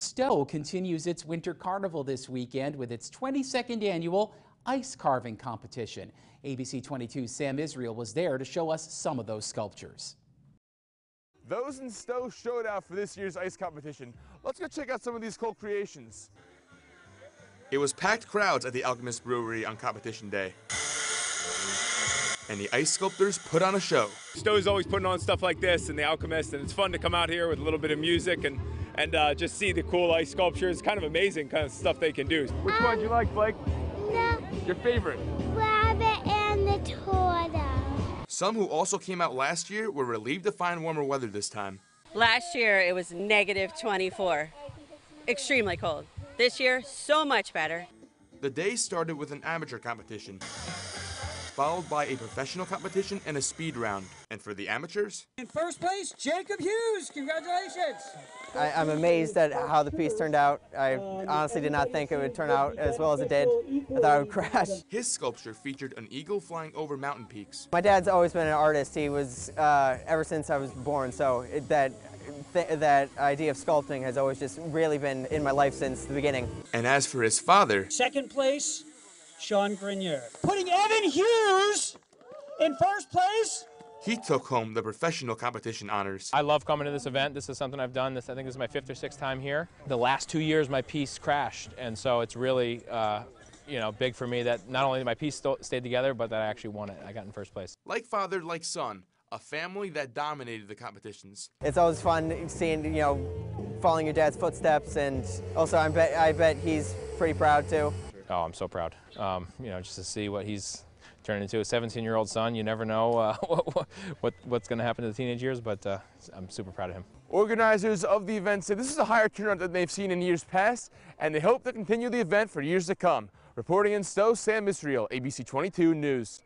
Stowe continues its winter carnival this weekend with its 22nd annual ice carving competition. ABC 22's Sam Israel was there to show us some of those sculptures. Those in Stowe showed out for this year's ice competition. Let's go check out some of these cool creations. It was packed crowds at the Alchemist Brewery on competition day. And the ice sculptors put on a show. Stowe's always putting on stuff like this and the Alchemist, and it's fun to come out here with a little bit of music and, and uh, just see the cool ice sculptures. Kind of amazing kind of stuff they can do. Which one do you like, Blake? The Your favorite? rabbit and the tortoise. Some who also came out last year were relieved to find warmer weather this time. Last year it was negative 24. Extremely cold. This year, so much better. The day started with an amateur competition, followed by a professional competition and a speed round. And for the amateurs, In first place, Jacob Hughes. Congratulations. I, I'm amazed at how the piece turned out. I honestly did not think it would turn out as well as it did. I thought it would crash. his sculpture featured an eagle flying over mountain peaks. My dad's always been an artist. He was uh, ever since I was born. So it, that th- that idea of sculpting has always just really been in my life since the beginning. And as for his father, Second place, Sean Grenier. Putting Evan Hughes in first place. he took home the professional competition honors. I love coming to this event. This is something I've done. This I think this is my fifth or sixth time here. The last two years, my piece crashed, and so it's really, uh, you know, big for me that not only did my piece sto- stayed together, but that I actually won it. I got in first place. Like father, like son, a family that dominated the competitions. It's always fun seeing you know following your dad's footsteps, and also I bet I bet he's pretty proud too. Oh, I'm so proud. Um, you know, just to see what he's turned into a 17-year-old son. You never know uh, what, what, what's going to happen to the teenage years, but uh, I'm super proud of him. Organizers of the event say this is a higher turnout than they've seen in years past, and they hope to continue the event for years to come. Reporting in Stowe, Sam Israel, ABC 22 News.